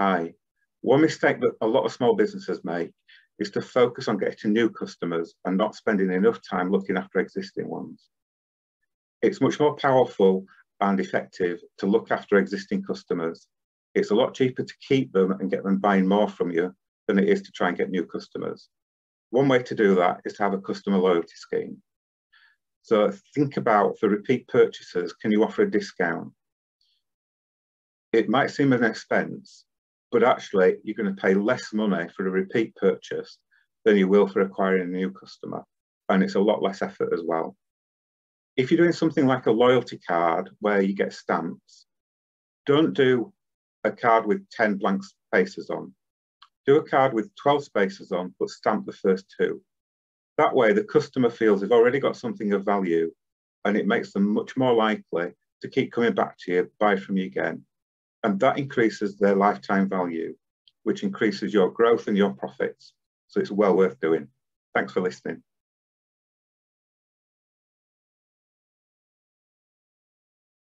One mistake that a lot of small businesses make is to focus on getting new customers and not spending enough time looking after existing ones. It's much more powerful and effective to look after existing customers. It's a lot cheaper to keep them and get them buying more from you than it is to try and get new customers. One way to do that is to have a customer loyalty scheme. So think about for repeat purchasers, can you offer a discount? It might seem an expense, but actually you're going to pay less money for a repeat purchase than you will for acquiring a new customer. And it's a lot less effort as well. If you're doing something like a loyalty card where you get stamps, don't do a card with 10 blank spaces on. Do a card with 12 spaces on, but stamp the first two. That way, the customer feels they've already got something of value and it makes them much more likely to keep coming back to you, buy from you again. And that increases their lifetime value, which increases your growth and your profits. So it's well worth doing. Thanks for listening.